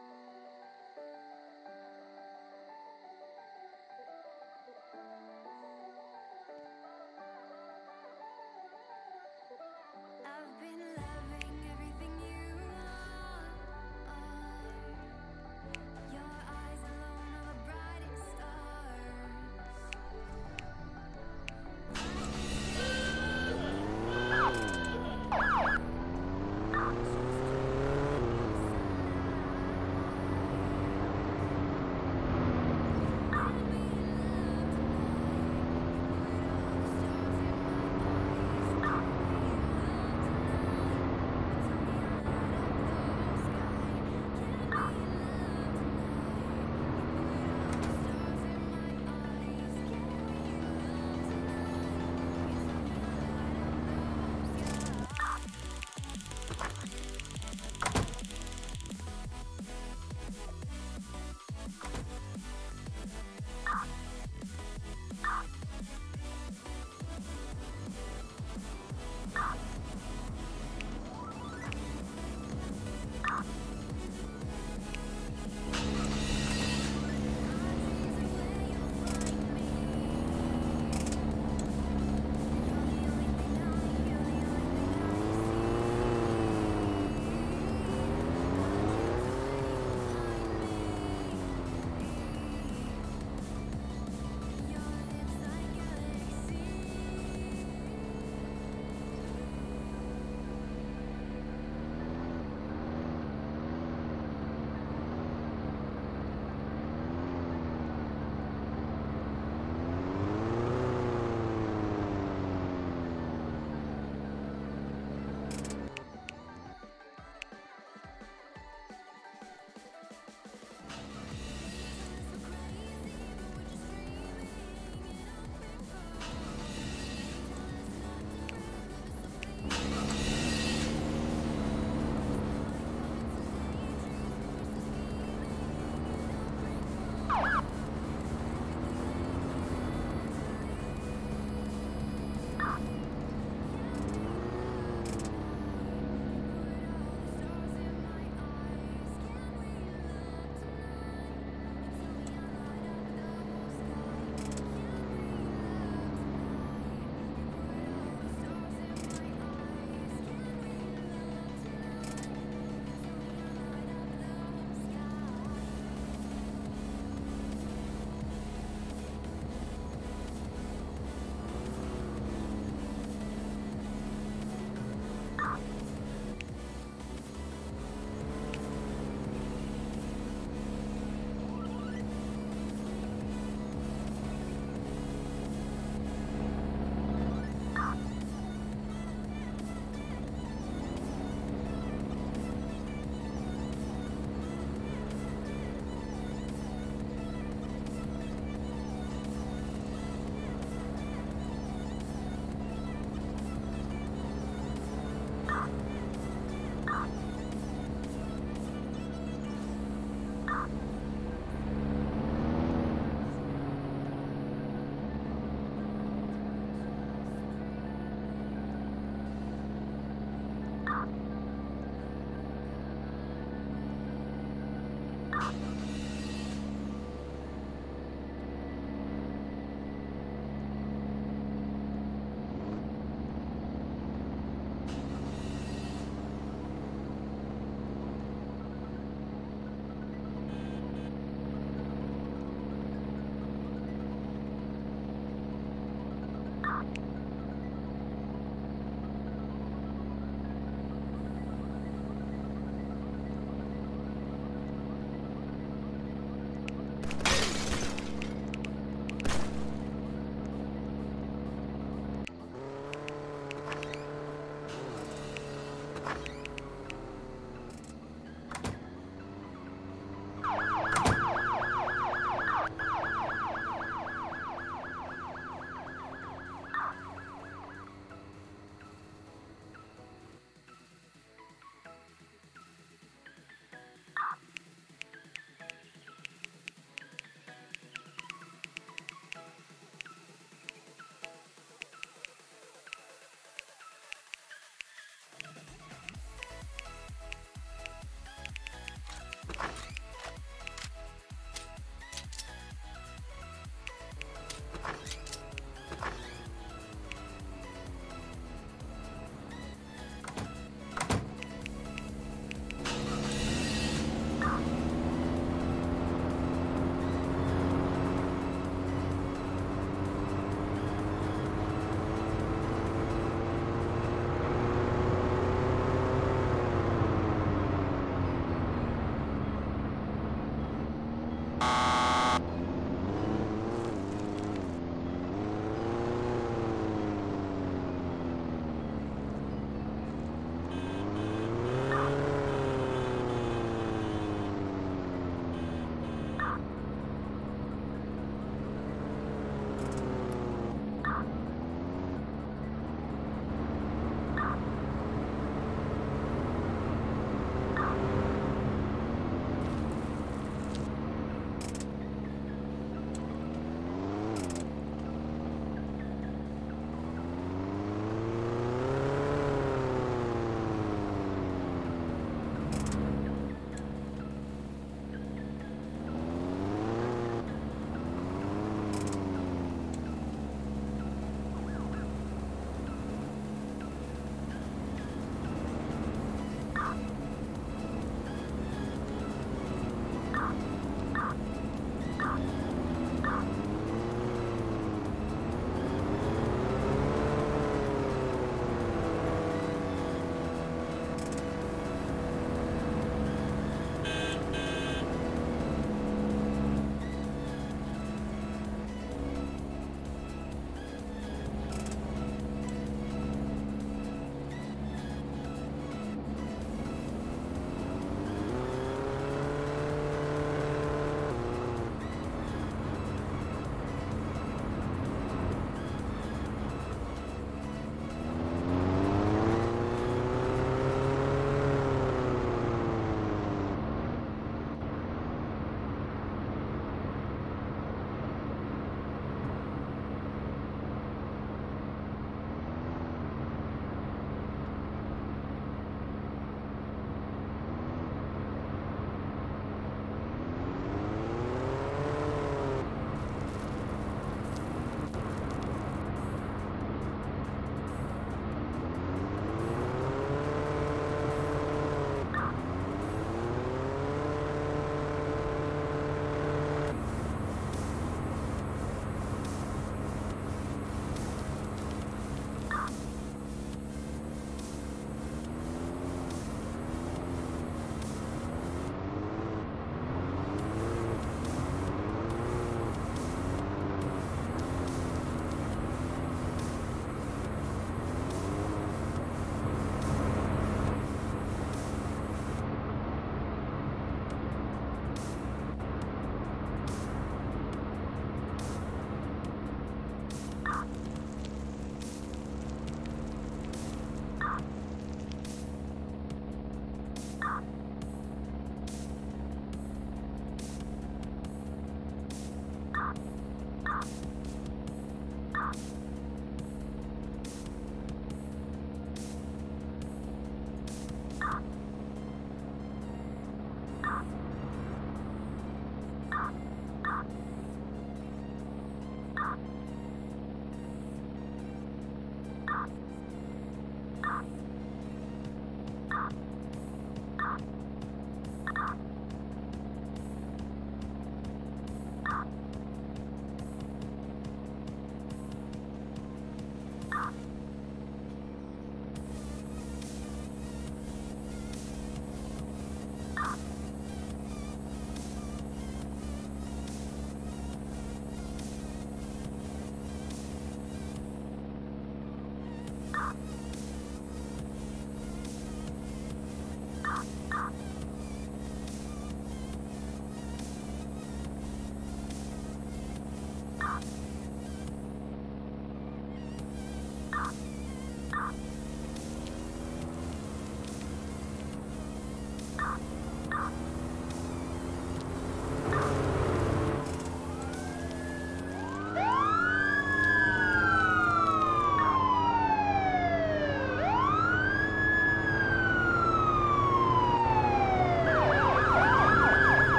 you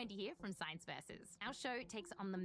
Wendy here from Science Versus. Our show takes on the